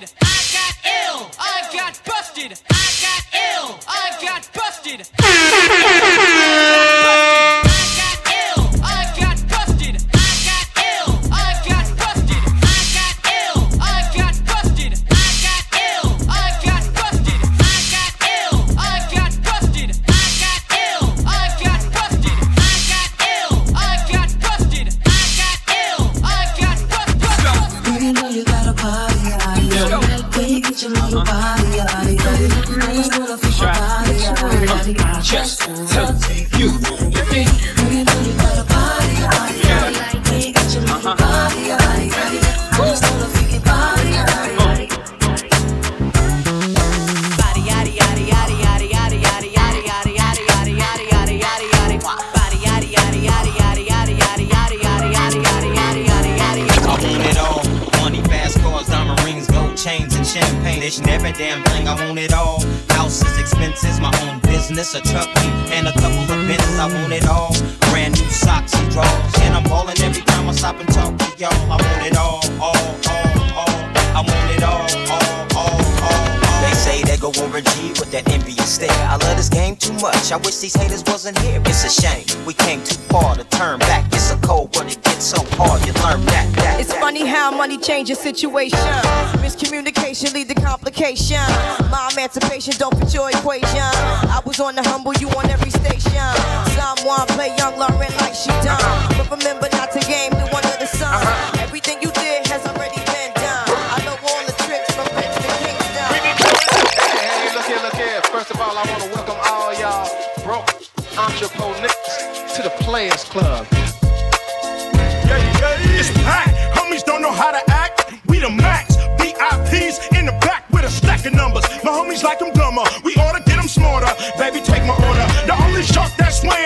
busted. I got ill. I got busted. I got ill. I got busted. body, body. Try. Try. Chest. Cars, diamond rings, gold chains, and champagne. It's every damn thing. I want it all. Houses, expenses, my own business, a truck and a couple of Benzes. I want it all. Brand new socks and drawers, and I'm ballin' every time I stop and talk to y'all. I want it all, all, all, all. I want it all, all, all, all. They say they go over G with that envious stare. I love this game too much. I wish these haters wasn't here. It's a shame we came too far to turn back. It's a cold world. It gets so hard. You learn that. That funny how money changes situation. Miscommunication lead to complication. My emancipation don't fit your equation. I was on the humble, you on every station. Someone play young, Lauryn like she done. But remember not to game the one of the sun. Uh-huh. Everything you did has already been done. I know all the tricks from Bricks to Kingston. Hey, hey, look here, look here. First of all, I want to welcome all y'all broke entrepreneurs to the Players Club. It's packed. How to act. We the max. VIPs in the back with a stack of numbers. My homies like them dumber. We ought to get them smarter. Baby, take my order. The only shark that swam